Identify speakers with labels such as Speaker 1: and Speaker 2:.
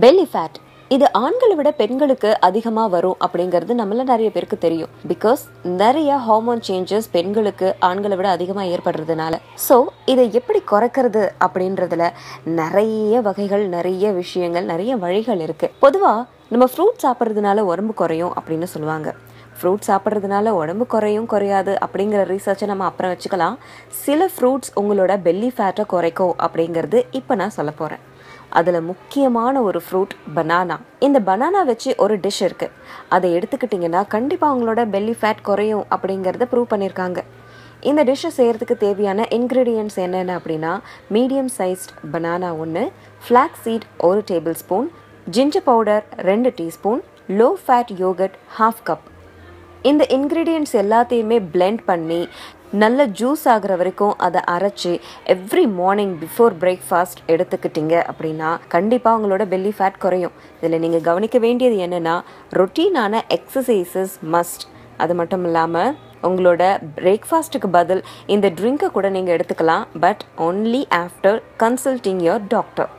Speaker 1: Belly fat இது ஆண்களை விட பெண்களுக்கு அதிகமாக வரும் அப்படிங்கிறது நம்மள நிறைய பேருக்கு தெரியும். பிகாஸ் நிறைய ஹார்மோன் சேஞ்சஸ் பெண்களுக்கு ஆண்களை விட அதிகமாக ஏற்படுறதுனால. ஸோ இதை எப்படி குறைக்கிறது அப்படின்றதுல நிறைய வகைகள் நிறைய விஷயங்கள் நிறைய வழிகள் இருக்கு. பொதுவாக நம்ம ஃப்ரூட் சாப்பிட்றதுனால உடம்பு குறையும் அப்படின்னு சொல்லுவாங்க. ஃப்ரூட் சாப்பிட்றதுனால உடம்பு குறையும் குறையாது அப்படிங்கிற ரீசர்ச்சை நம்ம அப்புறம் வச்சுக்கலாம். சில ஃப்ரூட்ஸ் உங்களோட பெல்லி ஃபேட்டை குறைக்கும் அப்படிங்கிறது இப்போ நான் சொல்ல போகிறேன் அதில் முக்கியமான ஒரு ஃப்ரூட் பனானா இந்த பனானா வச்சு ஒரு டிஷ் இருக்குது அதை எடுத்துக்கிட்டிங்கன்னா கண்டிப்பாக உங்களோட பெல்லி ஃபேட் குறையும் அப்படிங்கிறத ப்ரூவ் பண்ணியிருக்காங்க இந்த டிஷ்ஷை செய்கிறதுக்கு தேவையான இன்க்ரீடியன்ட்ஸ் என்னென்ன அப்படின்னா மீடியம் சைஸ்ட் பனானா ஒன்று ஃப்ளாக் சீட் ஒரு டேபிள் ஸ்பூன் ஜிஞ்சர் பவுடர் ரெண்டு teaspoon low fat yogurt half cup இந்த இன்க்ரீடியன்ட்ஸ் எல்லாத்தையுமே பிளெண்ட் பண்ணி நல்ல ஜூஸ் ஆகுற வரைக்கும் அதை அரைச்சி எவ்ரி மார்னிங் பிஃபோர் பிரேக்ஃபாஸ்ட் எடுத்துக்கிட்டீங்க அப்படின்னா கண்டிப்பாக உங்களோட பெல்லி ஃபேட் குறையும். இதில் நீங்கள் கவனிக்க வேண்டியது என்னென்னா ரொட்டீனான எக்ஸசைசஸ் மஸ்ட் அது மட்டும் இல்லாமல் உங்களோட பிரேக்ஃபாஸ்ட்டுக்கு பதில் இந்த ட்ரிங்கை கூட நீங்கள் எடுத்துக்கலாம் but only after consulting your doctor